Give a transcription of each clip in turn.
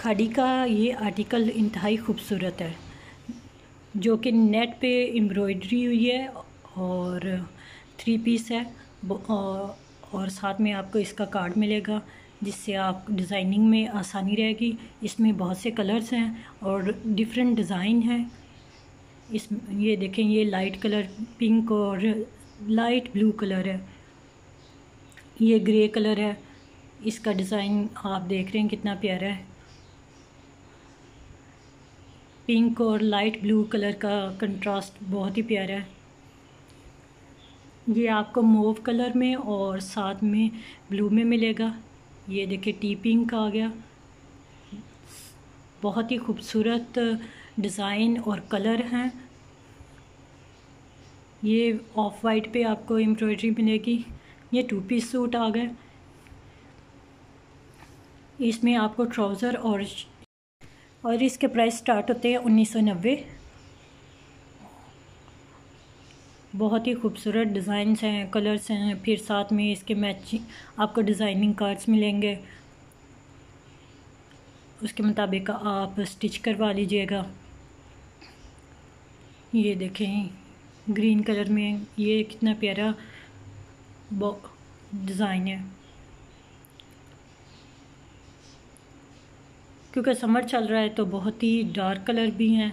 खाड़ी का ये आर्टिकल इंतहाई खूबसूरत है, जो कि नेट पे एम्ब्रॉयडरी हुई है और थ्री पीस है और साथ में आपको इसका कार्ड मिलेगा, जिससे आप डिज़ाइनिंग में आसानी रहेगी। इसमें बहुत से कलर्स हैं और डिफरेंट डिज़ाइन हैं। इस, ये देखें, ये लाइट कलर पिंक और लाइट ब्लू कलर है। ये ग्रे कलर है। इसका डिज़ाइन आप देख रहे हैं, कितना प्यारा है। पिंक और लाइट ब्लू कलर का कंट्रास्ट बहुत ही प्यारा है। ये आपको मोव कलर में और साथ में ब्लू में मिलेगा। ये देखिए, टी पिंक आ गया। बहुत ही खूबसूरत डिज़ाइन और कलर हैं। ये ऑफ़ वाइट पे आपको एम्ब्रॉयडरी मिलेगी। ये टू पीस सूट आ गए। इसमें आपको ट्राउज़र और और इसके प्राइस स्टार्ट होते हैं उन्नीस सौ नब्बे। बहुत ही खूबसूरत डिज़ाइंस हैं कलर्स हैं, फिर साथ में इसके मैचिंग आपको डिज़ाइनिंग कार्ड्स मिलेंगे। उसके मुताबिक आप स्टिच करवा लीजिएगा। ये देखें ग्रीन कलर में ये कितना प्यारा डिज़ाइन है। क्योंकि समर चल रहा है तो बहुत ही डार्क कलर भी हैं।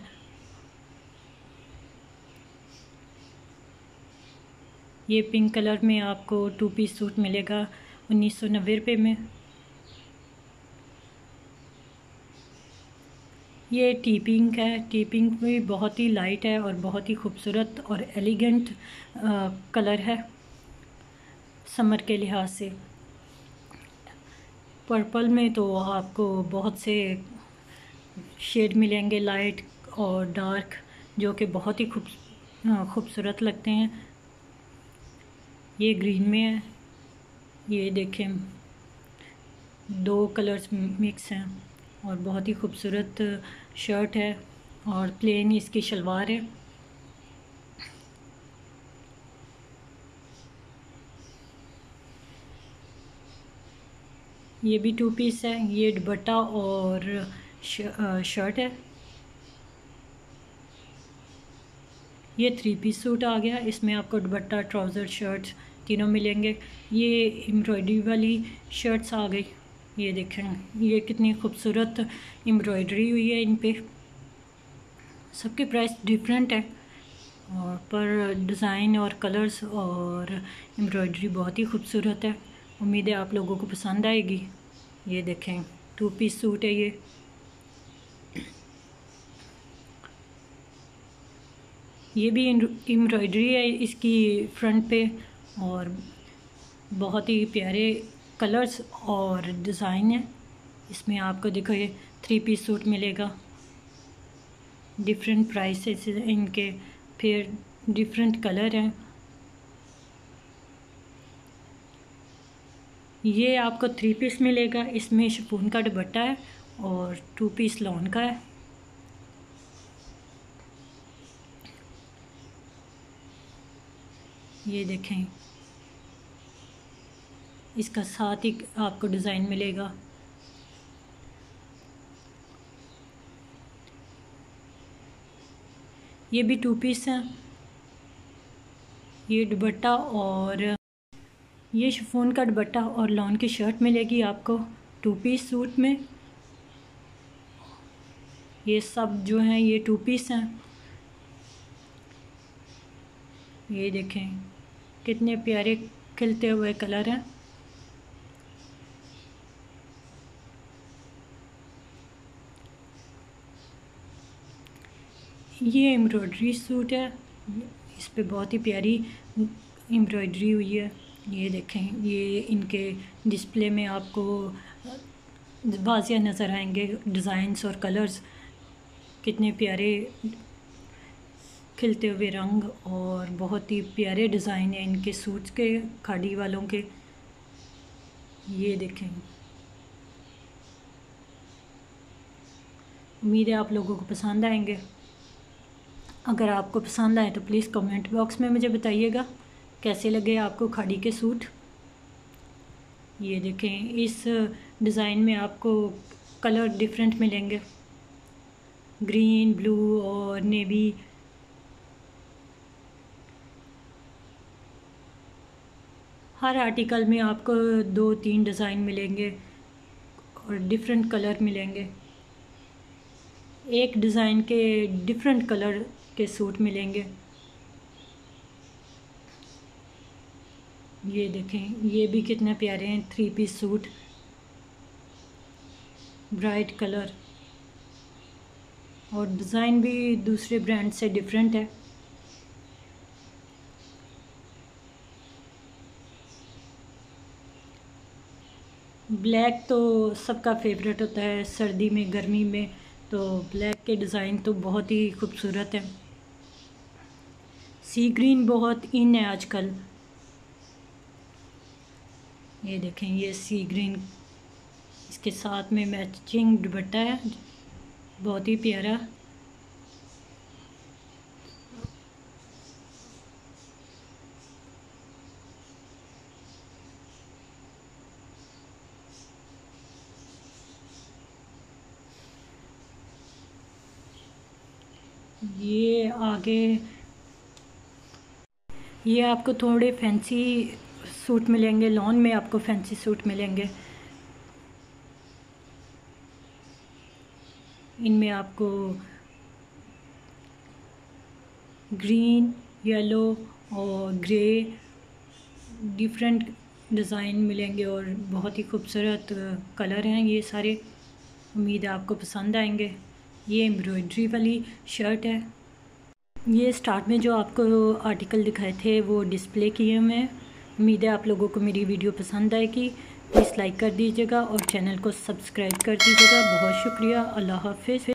ये पिंक कलर में आपको टू पीस सूट मिलेगा उन्नीस सौ नब्बे रुपये में। ये टी पिंक है। टी पिंक भी बहुत ही लाइट है और बहुत ही खूबसूरत और एलिगेंट कलर है समर के लिहाज से। पर्पल में तो आपको बहुत से शेड मिलेंगे लाइट और डार्क जो कि बहुत ही खूब खूबसूरत लगते हैं। ये ग्रीन में है। ये देखें, दो कलर्स मिक्स हैं और बहुत ही खूबसूरत शर्ट है और प्लेन इसकी शलवार है। ये भी टू पीस है, ये दुपट्टा और शर्ट है। ये थ्री पीस सूट आ गया, इसमें आपको दुपट्टा ट्राउज़र शर्ट तीनों मिलेंगे। ये एम्ब्रॉयडरी वाली शर्ट्स आ गई, ये देखें, ये कितनी खूबसूरत एम्ब्रॉयडरी हुई है इन पे सबके प्राइस डिफरेंट है, और पर डिज़ाइन और कलर्स और एम्ब्रॉयडरी बहुत ही खूबसूरत है। उम्मीद है आप लोगों को पसंद आएगी। ये देखें टू पीस सूट है ये। ये भी एम्ब्रॉयडरी है इसकी फ्रंट पे और बहुत ही प्यारे कलर्स और डिज़ाइन है। इसमें आपको देखो ये थ्री पीस सूट मिलेगा। डिफरेंट प्राइसेस इनके, फिर डिफरेंट कलर हैं। ये आपको थ्री पीस मिलेगा। इसमें शपून का दुपट्टा है और टू पीस लॉन का है। ये देखें। इसका साथ ही आपको डिज़ाइन मिलेगा। ये भी टू पीस है। ये दुपट्टा और ये शिफोन का दुपट्टा और लॉन की शर्ट मिलेगी आपको टू पीस सूट में। ये सब जो हैं, ये टू पीस हैं। ये देखें, कितने प्यारे खिलते हुए कलर हैं। ये एम्ब्रॉयडरी सूट है। इस पे बहुत ही प्यारी एम्ब्रॉयडरी हुई है। ये देखें, ये इनके डिस्प्ले में आपको वाजिया नज़र आएँगे डिज़ाइंस और कलर्स कितने प्यारे खिलते हुए रंग और बहुत ही प्यारे डिज़ाइन है इनके सूट्स के, खाड़ी वालों के। ये देखें। उम्मीद है आप लोगों को पसंद आएँगे। अगर आपको पसंद आए तो प्लीज़ कमेंट बॉक्स में मुझे बताइएगा। कैसे लगे आपको खाड़ी के सूट? ये देखें, इस डिज़ाइन में आपको कलर डिफरेंट मिलेंगे। ग्रीन, ब्लू और नेवी। हर आर्टिकल में आपको दो तीन डिज़ाइन मिलेंगे और डिफरेंट कलर मिलेंगे। एक डिज़ाइन के डिफरेंट कलर के सूट मिलेंगे। ये देखें, ये भी कितने प्यारे हैं three piece suit bright colour और डिज़ाइन भी दूसरे ब्रांड से डिफरेंट है। ब्लैक तो सबका फेवरेट होता है, सर्दी में, गर्मी में तो ब्लैक के डिज़ाइन तो बहुत ही खूबसूरत है। सी ग्रीन बहुत इन है आजकल। ये देखें, ये सी ग्रीन इसके साथ में मैचिंग दुपट्टा है, बहुत ही प्यारा। ये आगे, ये आपको थोड़े फैंसी सूट मिलेंगे लॉन में आपको फैंसी सूट मिलेंगे। इनमें आपको ग्रीन येलो और ग्रे डिफरेंट डिज़ाइन मिलेंगे और बहुत ही खूबसूरत कलर हैं ये सारे। उम्मीद है आपको पसंद आएँगे। ये एम्ब्रॉयड्री वाली शर्ट है। ये स्टार्ट में जो आपको आर्टिकल दिखाए थे वो डिस्प्ले किए हुए हैं। उम्मीद है आप लोगों को मेरी वीडियो पसंद आएगी। प्लीज़ लाइक कर दीजिएगा और चैनल को सब्सक्राइब कर दीजिएगा। बहुत शुक्रिया। अल्लाह हाफिज़।